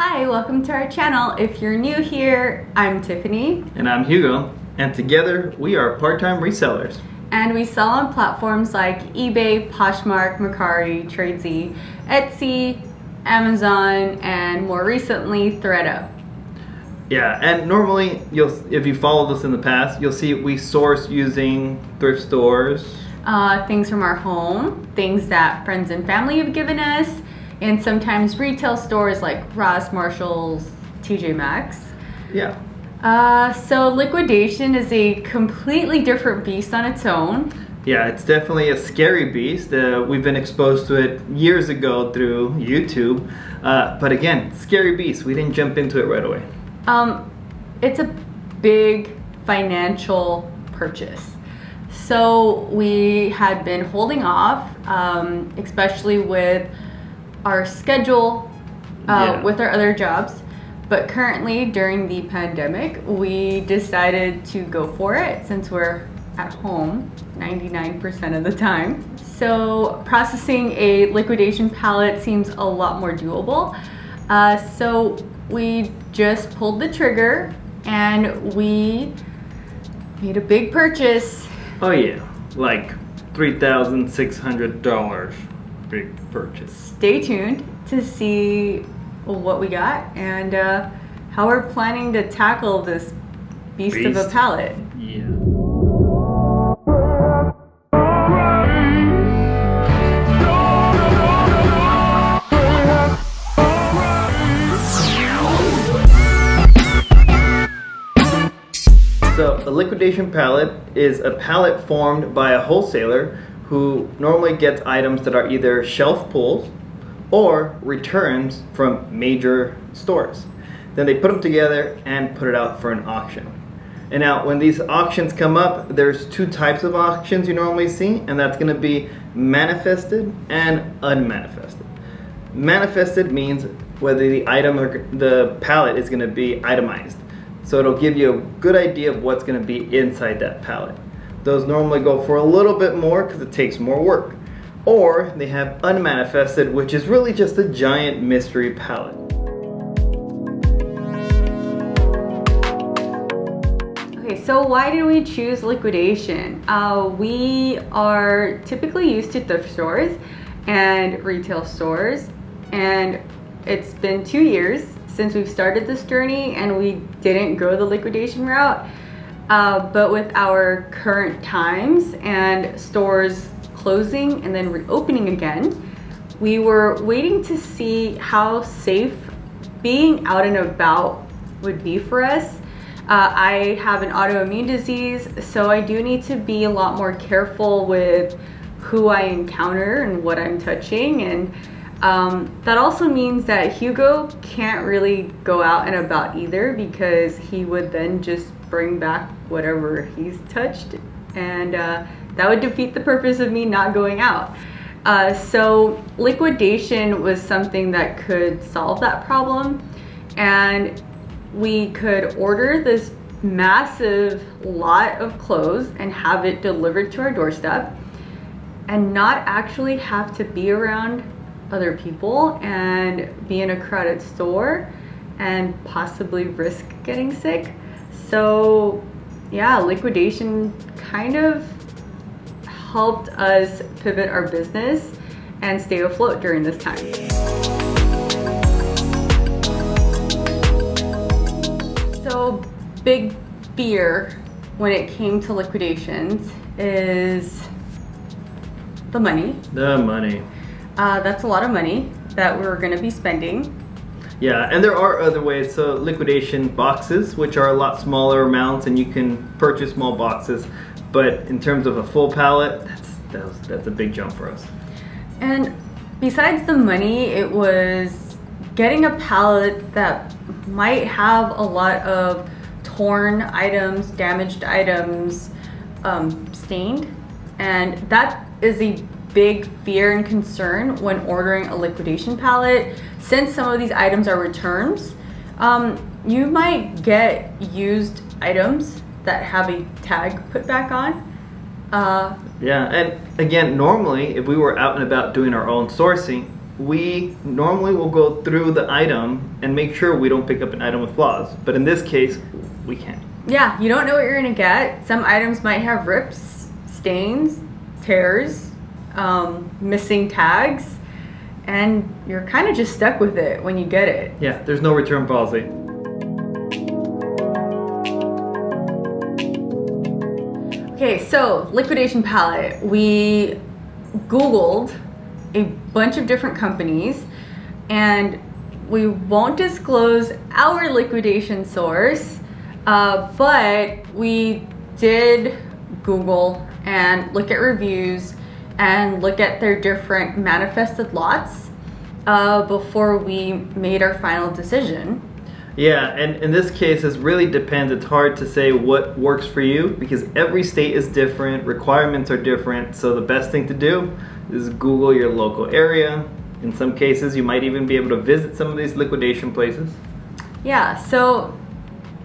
Hi, welcome to our channel. If you're new here, I'm Tiffany. And I'm Hugo. And together we are part-time resellers. And we sell on platforms like eBay, Poshmark, Mercari, Tradesy, Etsy, Amazon, and more recently, ThredUp. Yeah, and normally, you'll if you followed us in the past, you'll see we source using thrift stores. Uh, things from our home, things that friends and family have given us, and sometimes retail stores like Ross, Marshalls, TJ Maxx. Yeah. Uh, so liquidation is a completely different beast on its own. Yeah, it's definitely a scary beast. Uh, we've been exposed to it years ago through YouTube. Uh, but again, scary beast. We didn't jump into it right away. Um, it's a big financial purchase. So we had been holding off, um, especially with our schedule, uh, Yeah. with our other jobs. But currently, during the pandemic, we decided to go for it since we're at home 99% of the time. So, processing a liquidation pallet seems a lot more doable. Uh, so, we just pulled the trigger and we made a big purchase. Oh yeah, like $3,600 big purchase. Stay tuned to see what we got and uh, how we're planning to tackle this beast, of a Beast. pallet. Yeah. So a liquidation pallet is a pallet formed by a wholesaler who normally gets items that are either shelf pulls or returns from major stores. Then they put them together and put it out for an auction. And now when these auctions come up, there's two types of auctions you normally see, and that's gonna be manifested and unmanifested. Manifested means whether the item or the pallet is going to be itemized. So it'll give you a good idea of what's going to be inside that pallet. Those normally go for a little bit more because it takes more work. Or they have unmanifested, which is really just a giant mystery pallet. Okay, so why did we choose liquidation? Uh, we are typically used to thrift stores and retail stores, and it's been two years since we've started this journey, and we didn't go the liquidation route. Uh, but with our current times and stores closing and then reopening again, we were waiting to see how safe being out and about would be for us. Uh, I have an autoimmune disease, so I do need to be a lot more careful with who I encounter and what I'm touching. And um, that also means that Hugo can't really go out and about either because he would then just bring back whatever he's touched, and uh, that would defeat the purpose of me not going out. Uh, so, liquidation was something that could solve that problem, and we could order this massive lot of clothes and have it delivered to our doorstep and not actually have to be around other people and be in a crowded store and possibly risk getting sick. So, yeah, liquidation kind of helped us pivot our business and stay afloat during this time. So, big fear when it came to liquidations is the money. The money. Uh, that's a lot of money that we're going to be spending. Yeah, and there are other ways. So liquidation boxes, which are a lot smaller amounts, and you can purchase small boxes. But in terms of a full pallet, that's that's, that's a big jump for us. And besides the money, it was getting a pallet that might have a lot of torn items, damaged items, um, stained. And that is a big fear and concern when ordering a liquidation pallet. Since some of these items are returns, um, you might get used items that have a tag put back on. Uh, Yeah, and again, normally if we were out and about doing our own sourcing, we normally will go through the item and make sure we don't pick up an item with flaws. But in this case, we can't. Yeah, you don't know what you're gonna get. Some items might have rips, stains, tears, um, missing tags, and you're kind of just stuck with it when you get it. Yeah, there's no return policy. Okay, so liquidation pallet. We Googled a bunch of different companies and we won't disclose our liquidation source, uh, but we did Google and look at reviews and look at their different manifested lots uh, before we made our final decision. Yeah, and in this case, it really depends. It's hard to say what works for you because every state is different, requirements are different. So the best thing to do is Google your local area. In some cases, you might even be able to visit some of these liquidation places. Yeah, so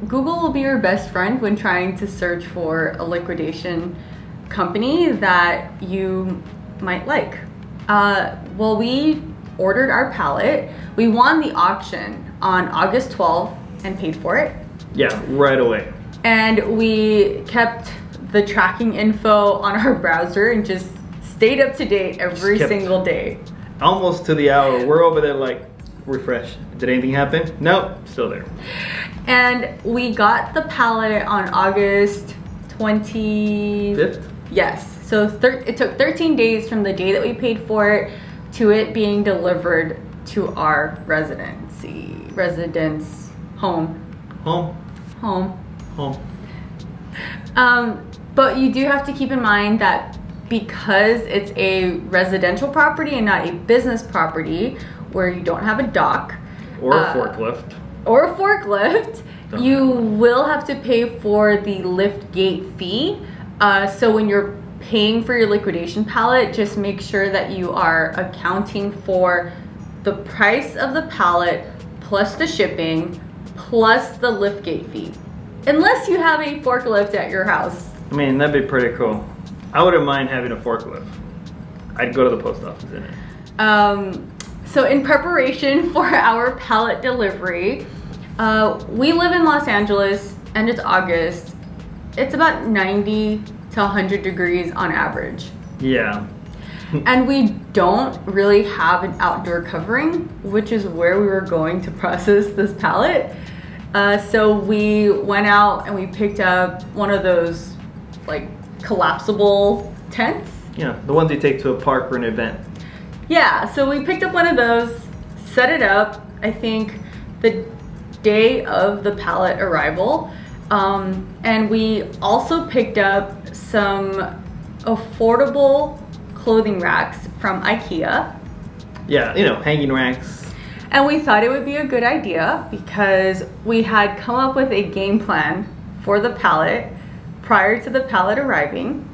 Google will be your best friend when trying to search for a liquidation company that you might like. Uh, well, we ordered our pallet. We won the auction on August 12th and paid for it. Yeah, right away. And we kept the tracking info on our browser and just stayed up to date every single day. Almost to the hour. We're over there like, refresh. Did anything happen? Nope, still there. And we got the pallet on August 20 Fifth? Yes. So thir- it took 13 days from the day that we paid for it to it being delivered to our residency, residence, home, Home, home. home. Um, but you do have to keep in mind that because it's a residential property and not a business property where you don't have a dock Or a Uh, forklift. or a forklift, Don't you will have to pay for the lift gate fee. Uh, so when you're paying for your liquidation pallet, just make sure that you are accounting for the price of the pallet plus the shipping plus the lift gate fee. Unless you have a forklift at your house. I mean, that'd be pretty cool. I wouldn't mind having a forklift. I'd go to the post office in it. Um, so in preparation for our pallet delivery, uh, we live in Los Angeles and it's August. It's about 90 to 100 degrees on average. Yeah. And we don't really have an outdoor covering, which is where we were going to process this pallet. Uh, so we went out and we picked up one of those like collapsible tents. Yeah, the ones you take to a park or an event. Yeah, so we picked up one of those, set it up, I think the day of the pallet arrival. Um, and we also picked up some affordable clothing racks from IKEA. Yeah, you know, hanging racks. And we thought it would be a good idea because we had come up with a game plan for the pallet prior to the pallet arriving.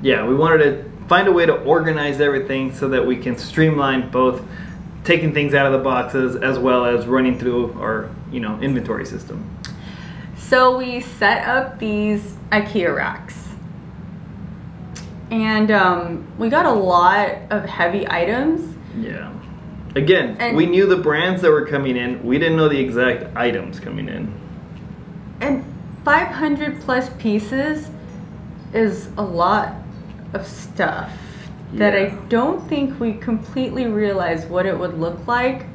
Yeah, we wanted to find a way to organize everything so that we can streamline both taking things out of the boxes as well as running through our, you know, inventory system. So we set up these IKEA racks. And um, we got a lot of heavy items. Yeah. Again, And- we knew the brands that were coming in. We didn't know the exact items coming in. And 500 plus pieces is a lot of stuff that I don't think we completely realized what it would look like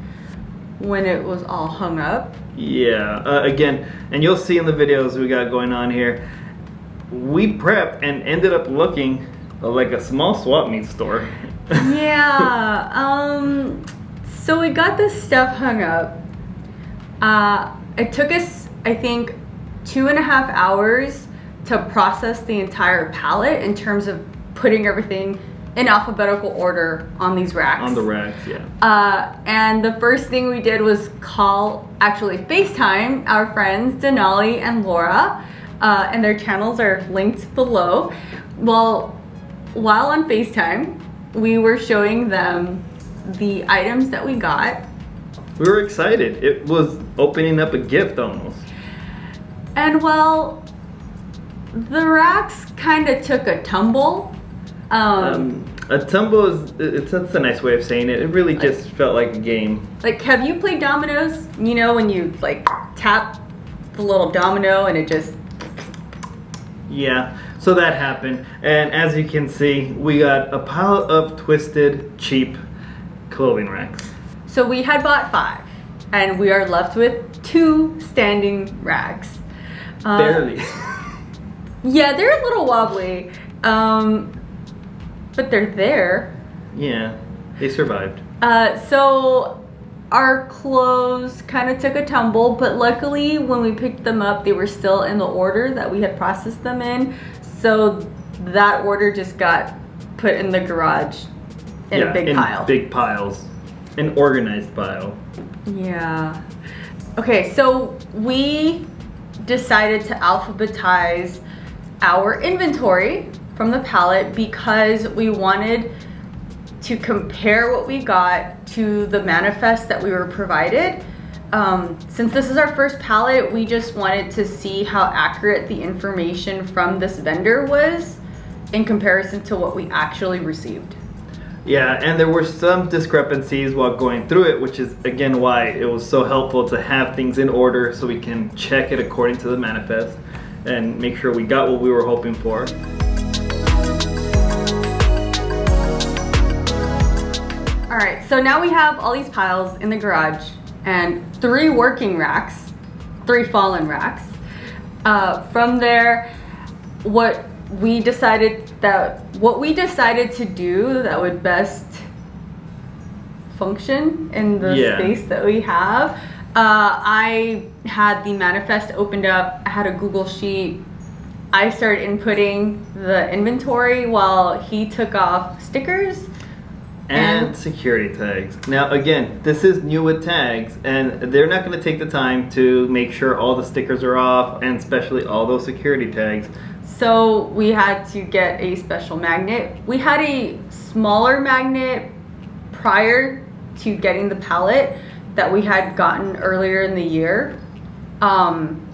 when it was all hung up. Yeah, uh, again, and you'll see in the videos we got going on here, we prepped and ended up looking like a small swap meet store. yeah. Um. So we got this stuff hung up. Uh, it took us, I think, two and a half hours to process the entire pallet in terms of putting everything in alphabetical order on these racks. On the racks, yeah. Uh, and the first thing we did was call, actually FaceTime our friends Denali and Laura, uh, and their channels are linked below. Well, while on FaceTime, we were showing them the items that we got, We were excited. It was opening up a gift almost. and well, the racks kind of took a tumble. Um, Um, A tumble is it's that's a nice way of saying it. It really Like- just felt like a game. Like, have you played dominoes? You know, when you like tap the little domino and it just. Yeah, so that happened, and as you can see, we got a pile of twisted, cheap clothing racks. So we had bought five, and we are left with two standing racks. Uh, Barely. Yeah, they're a little wobbly, um, but they're there. yeah, they survived. Uh, so our clothes kind of took a tumble, but luckily when we picked them up, they were still in the order that we had processed them in. So that order just got put in the garage in yeah, a big in pile. Big piles, an organized pile. Yeah. Okay, so we decided to alphabetize our inventory from the pallet because we wanted to compare what we got to the manifest that we were provided. Um, since this is our first pallet, we just wanted to see how accurate the information from this vendor was in comparison to what we actually received. Yeah, and there were some discrepancies while going through it, which is again why it was so helpful to have things in order so we can check it according to the manifest and make sure we got what we were hoping for. All right, so now we have all these piles in the garage and three working racks, three fallen racks. Uh, from there, what we decided that what we decided to do that would best function in the Yeah. space that we have. Uh, I had the manifest opened up. I had a Google sheet. I started inputting the inventory while he took off stickers. And security tags. Now, again, this is new with tags, and they're not going to take the time to make sure all the stickers are off, and especially all those security tags. So we had to get a special magnet. We had a smaller magnet prior to getting the pallet that we had gotten earlier in the year. Um,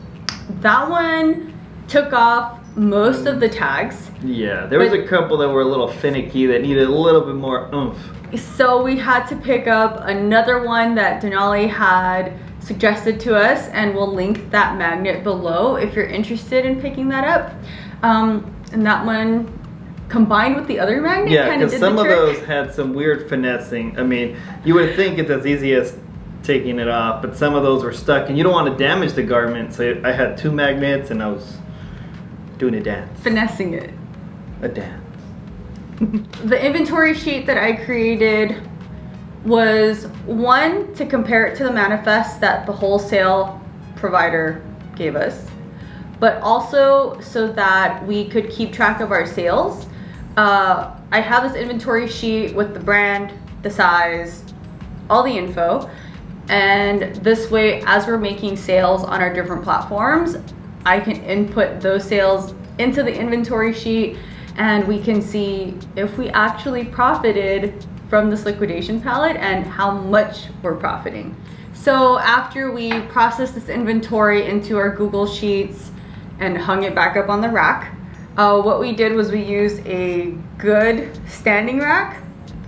that one took off most of the tags. Yeah, there was a couple that were a little finicky that needed a little bit more oomph. So we had to pick up another one that Denali had suggested to us, and we'll link that magnet below if you're interested in picking that up. Um, and that one combined with the other magnet Yeah, kind of because did some of those had some weird finessing. I mean, you would think it's as easy as taking it off, but some of those were stuck, and you don't want to damage the garment. So I had two magnets, and I was doing a dance. finessing it. A dance. The inventory sheet that I created was one to compare it to the manifest that the wholesale provider gave us, but also so that we could keep track of our sales. Uh, I have this inventory sheet with the brand, the size, all the info. And this way, as we're making sales on our different platforms, I can input those sales into the inventory sheet and we can see if we actually profited from this liquidation pallet and how much we're profiting. So after we processed this inventory into our Google Sheets and hung it back up on the rack, uh, what we did was we used a good standing rack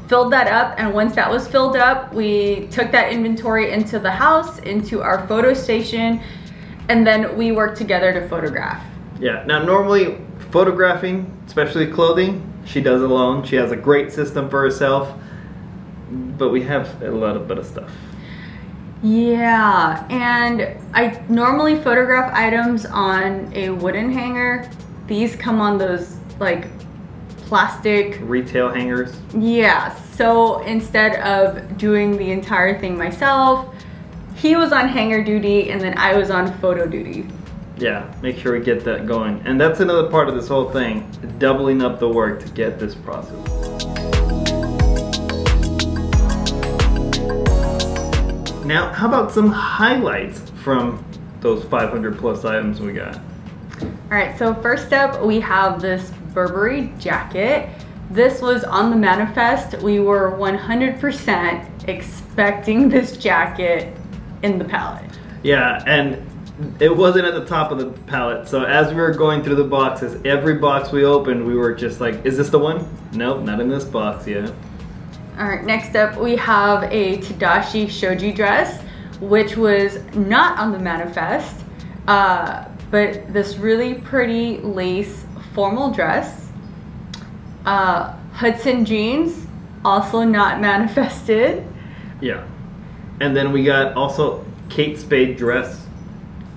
filled that up and once that was filled up we took that inventory into the house into our photo station and then we work together to photograph Yeah. Now, normally photographing, especially clothing, she does alone. She has a great system for herself, but we have a lot of bit of stuff. yeah and i normally photograph items on a wooden hanger these come on those like plastic Retail hangers. Yeah, so instead of doing the entire thing myself, he was on hanger duty and then I was on photo duty. Yeah, make sure we get that going. And that's another part of this whole thing, doubling up the work to get this process. Now, how about some highlights from those 500 plus items we got? All right, so first up we have this Burberry jacket. This was on the manifest. We were 100% expecting this jacket in the pallet. Yeah, and it wasn't at the top of the pallet. So as we were going through the boxes, every box we opened, we were just like, "Is this the one? Nope, not in this box yet." All right, next up we have a Tadashi Shoji dress, which was not on the manifest, uh, but this really pretty lace formal dress. Uh, Hudson jeans, also not manifested. Yeah. And then we got also Kate Spade dress.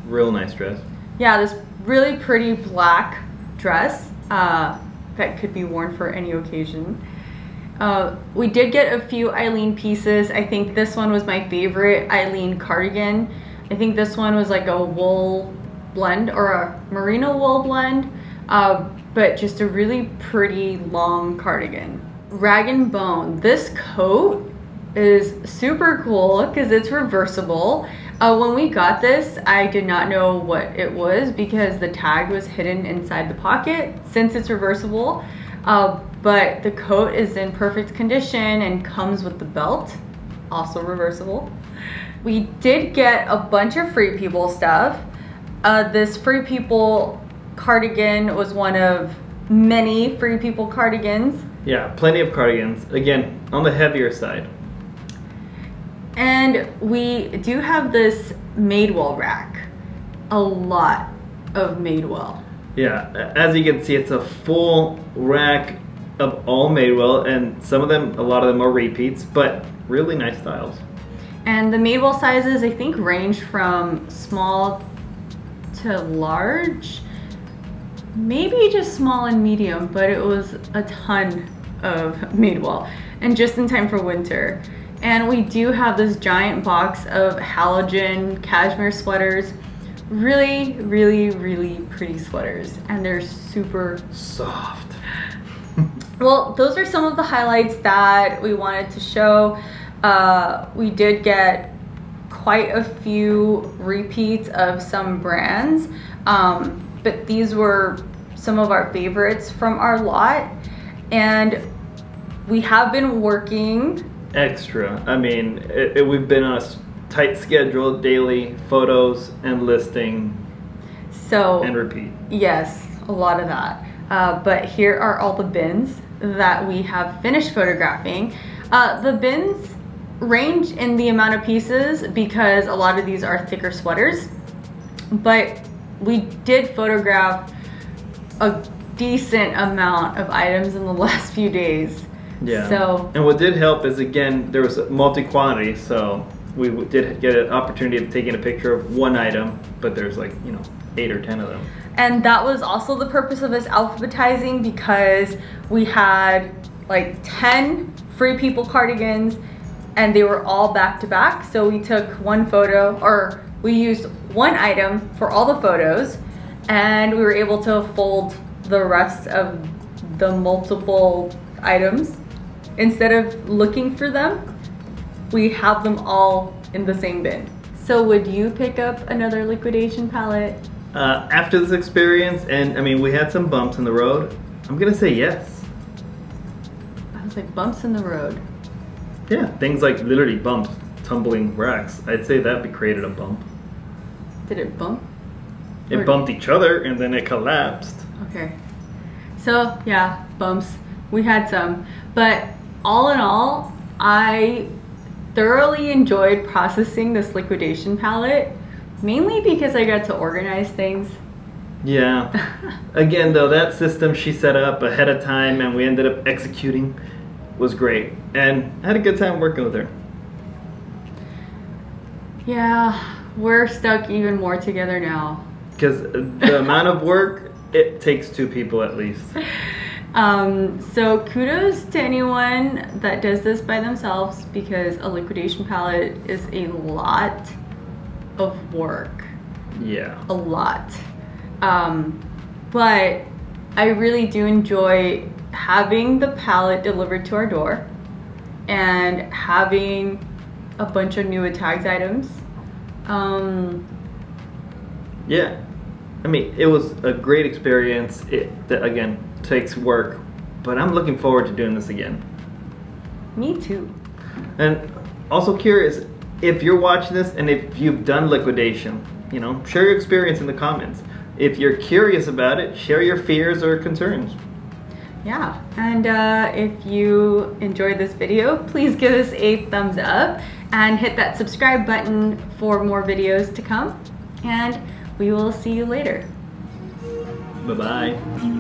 Real nice dress. Yeah, this really pretty black dress uh, that could be worn for any occasion. Uh, we did get a few Eileen pieces. I think this one was my favorite Eileen cardigan. I think this one was like a wool blend or a merino wool blend, uh, but just a really pretty long cardigan. Rag and Bone. This coat is super cool because it's reversible. Uh, when we got this, I did not know what it was because the tag was hidden inside the pocket since it's reversible. Uh, but the coat is in perfect condition and comes with the belt, also reversible. We did get a bunch of Free People stuff. Uh, this Free People cardigan was one of many Free People cardigans. Yeah, plenty of cardigans. Again, on the heavier side. And we do have this Madewell rack. A lot of Madewell. Yeah, as you can see, it's a full rack of all Madewell, and some of them, a lot of them are repeats, but really nice styles. And the Madewell sizes, I think, range from small to large. Maybe just small and medium, but it was a ton of Madewell. And just in time for winter. And we do have this giant box of Halogen cashmere sweaters. Really, really, really pretty sweaters. And they're super Soft. well, those are some of the highlights that we wanted to show. Uh, we did get quite a few repeats of some brands, um, but these were some of our favorites from our lot. And we have been working Extra. I mean, it, it, we've been on a tight schedule, daily photos and listing so and repeat. Yes, a lot of that. Uh, but here are all the bins that we have finished photographing. Uh, the bins range in the amount of pieces because a lot of these are thicker sweaters. But we did photograph a decent amount of items in the last few days. Yeah. So And what did help is again there was a multi quantity, so we did get an opportunity of taking a picture of one item, but there's like you know eight or ten of them. And that was also the purpose of us alphabetizing because we had like 10 Free People cardigans and they were all back to back. So we took one photo or we used one item for all the photos and we were able to fold the rest of the multiple items. Instead of looking for them, we have them all in the same bin. So would you pick up another liquidation pallet? Uh, after this experience, and I mean we had some bumps in the road. I'm gonna say yes. I was like bumps in the road. Yeah, things like literally bumps, tumbling racks. I'd say that be created a bump. Did it bump? It Or- bumped each other and then it collapsed. Okay. So yeah, bumps. We had some, but all in all, I thoroughly enjoyed processing this liquidation pallet, mainly because I got to organize things. Yeah. Again, though, that system she set up ahead of time and we ended up executing was great. And I had a good time working with her. Yeah, we're stuck even more together now. Because the amount of work, it takes two people at least. Um, so kudos to anyone that does this by themselves because a liquidation pallet is a lot of work. Yeah. a lot. Um, but I really do enjoy having the pallet delivered to our door and having a bunch of new tags items. Um, Yeah. I mean, it was a great experience. It, again, takes work. But I'm looking forward to doing this again. me too. And also curious, if you're watching this and if you've done liquidation, you know, share your experience in the comments. If you're curious about it, share your fears or concerns. Yeah, and uh, if you enjoyed this video, please give us a thumbs up and hit that subscribe button for more videos to come. And we will see you later. Bye bye